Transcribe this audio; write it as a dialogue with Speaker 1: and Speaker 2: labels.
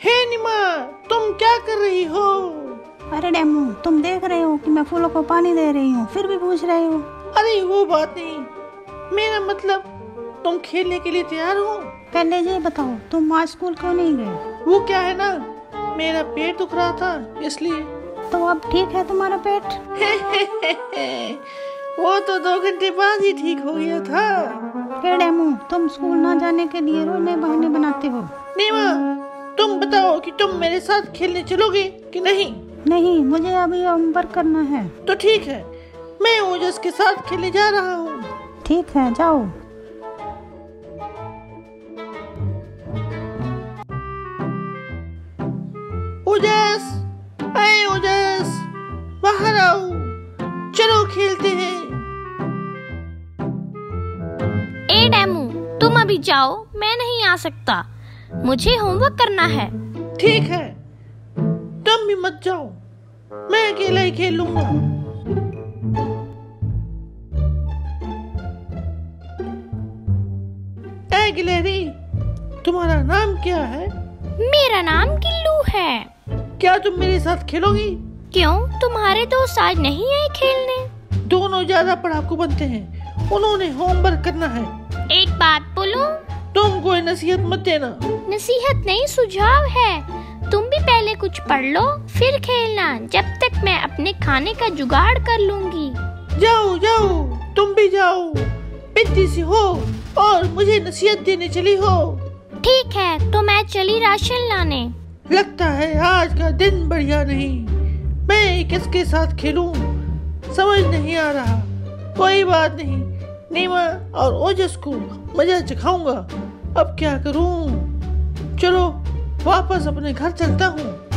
Speaker 1: हे निमा तुम क्या कर रही हो? अरे डेमू तुम देख रहे हो कि मैं फूलों को पानी दे रही हूँ फिर भी पूछ रहे हो।
Speaker 2: अरे वो बात नहीं। मेरा मतलब तुम खेलने के लिए तैयार हो?
Speaker 1: पहले ये बताओ तुम आज स्कूल क्यों नहीं गए?
Speaker 2: वो क्या है ना? मेरा पेट दुख रहा था इसलिए।
Speaker 1: तो अब ठीक है तुम्हारा पेट?
Speaker 2: हे हे हे वो तो दो घंटे बाद ही ठीक हो गया था।
Speaker 1: फिर डेमू तुम स्कूल ना जाने के लिए रोने बहाने बनाते हो।
Speaker 2: नहीं तुम बताओ कि तुम मेरे साथ खेलने चलोगे कि नहीं?
Speaker 1: नहीं मुझे अभी होमवर्क करना है।
Speaker 2: तो ठीक है मैं ओजस के साथ खेलने जा रहा हूँ।
Speaker 1: ठीक है जाओ।
Speaker 2: ओजस अरे ओजस बाहर आओ। चलो खेलते हैं।
Speaker 3: ए डेमू तुम अभी जाओ मैं नहीं आ सकता। मुझे होमवर्क करना है।
Speaker 2: ठीक है। तुम भी मत जाओ। मैं अकेला ही खेल लूँगा। ए गिलहरी तुम्हारा नाम क्या है?
Speaker 3: मेरा नाम गिल्लू है।
Speaker 2: क्या तुम मेरे साथ खेलोगी?
Speaker 3: क्यों? तुम्हारे दोस्त आज नहीं आए खेलने।
Speaker 2: दोनों ज़्यादा पढ़ाकू बनते हैं। उन्होंने होमवर्क करना है।
Speaker 3: एक बात बोलो?
Speaker 2: तुम कोई नसीहत मत देना।
Speaker 3: नसीहत नहीं सुझाव है। तुम भी पहले कुछ पढ़ लो फिर खेलना जब तक मैं अपने खाने का जुगाड़ कर लूँगी।
Speaker 2: जाओ जाओ तुम भी जाओ। पिट्टी सी हो और मुझे नसीहत देने चली हो।
Speaker 3: ठीक है तो मैं चली राशन लाने।
Speaker 2: लगता है आज का दिन बढ़िया नहीं। मैं किसके साथ खेलूं समझ नहीं आ रहा। कोई बात नहीं नीमा और ओजस को मज़ा चखाऊँगा अब क्या करूँ? चलो वापस अपने घर चलता हूँ।